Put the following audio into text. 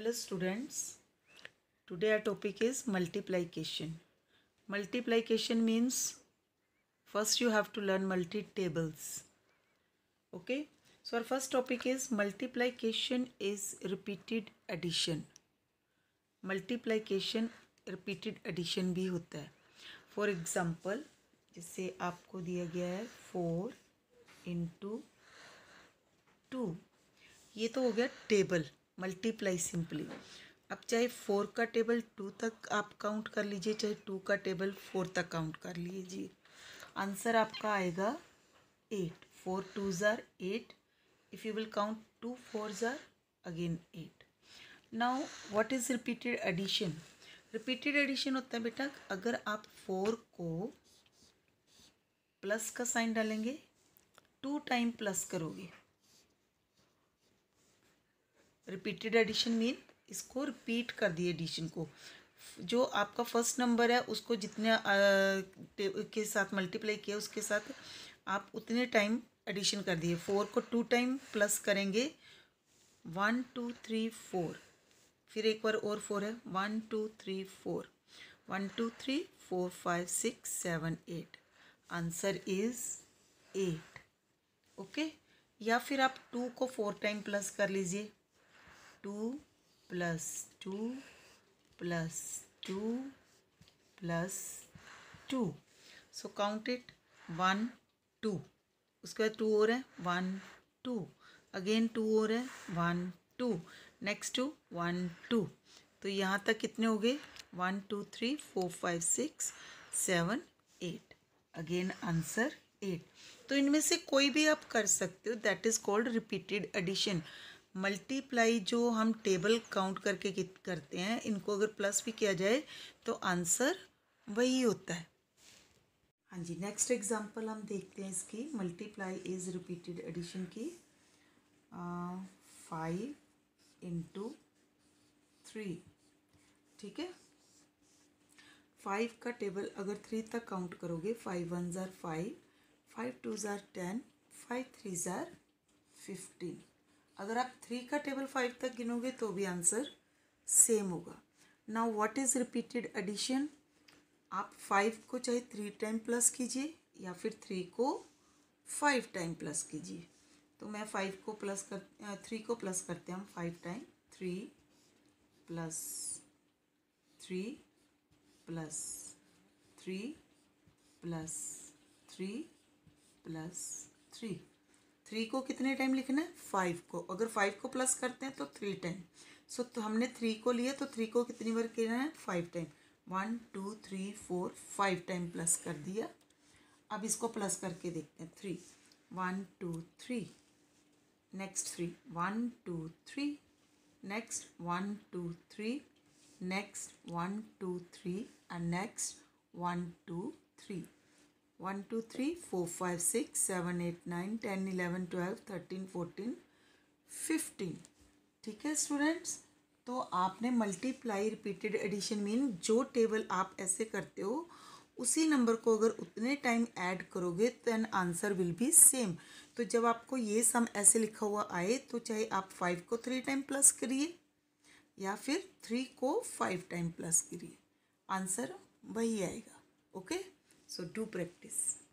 Hello students today our topic is multiplication multiplication means first you have to learn multi tables okay so our first topic is multiplication is repeated addition multiplication repeated addition भी होता है. For example जैसे आपको दिया गया है four into two ये तो हो गया टेबल मल्टीप्लाई सिंपली अब चाहे फोर का टेबल टू तक आप काउंट कर लीजिए, चाहे टू का टेबल फोर तक काउंट कर लीजिए। आंसर आपका आएगा eight four two are eight if you will count two four are again eight now what is repeated addition repeated addition होता है बेटा, अगर आप फोर को प्लस का साइन डालेंगे टू टाइम प्लस करोगे। रिपीटेड एडिशन मीन इसको रिपीट कर दिए एडिशन को। जो आपका फ़र्स्ट नंबर है, उसको जितने के साथ मल्टीप्लाई किया, उसके साथ आप उतने टाइम एडिशन कर दिए। फोर को टू टाइम प्लस करेंगे। वन टू थ्री फोर फिर एक बार और फोर है। One two three four one two three four five six seven eight answer is eight okay या फिर आप टू को फोर टाइम प्लस कर लीजिए। Two plus two plus two plus two so count it one two उसके बाद to और है. वन टू अगेन टू और है. One two next two one two तो यहाँ तक कितने हो गए? One two three four five six seven eight again answer eight तो इनमें से कोई भी आप कर सकते हो. That is called repeated addition multiply जो हम टेबल काउंट करके करते हैं, इनको अगर प्लस भी किया जाए तो आंसर वही होता है। हाँ जी नेक्स्ट एग्जांपल हम देखते हैं इसकी। मल्टीप्लाई इज़ रिपीटेड एडिशन की फाइव इंटू थ्री ठीक है? फाइव का टेबल अगर थ्री तक काउंट करोगे five one are five five two are ten five three are fifteen अगर आप थ्री का टेबल फाइव तक गिनोगे तो भी आंसर सेम होगा। Now what is repeated addition आप फाइव को चाहे थ्री टाइम प्लस कीजिए या फिर थ्री को फाइव टाइम प्लस कीजिए। तो मैं फाइव को प्लस कर थ्री को प्लस करते हैं हम five time three plus three plus three plus three plus three three को कितने टाइम लिखना है? फाइव को। अगर फाइव को प्लस करते हैं तो थ्री टाइम सो तो हमने थ्री को लिया तो थ्री को कितनी बार कहना है? Five time one two three four five time plus कर दिया। अब इसको प्लस करके देखते हैं। Three one two three next three one two three next one two three next one two three and next one two three one two three four five six seven eight nine ten eleven twelve thirteen fourteen fifteen ठीक है students तो आपने multiply repeated addition mean जो table आप ऐसे करते हो, उसी नंबर को अगर उतने टाइम ऐड करोगे then answer will be same तो जब आपको ये सम ऐसे लिखा हुआ आए तो चाहे आप फाइव को थ्री टाइम प्लस करिए, या फिर थ्री को फाइव टाइम प्लस करिए। आंसर वही आएगा ओके? So do practice.